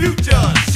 future.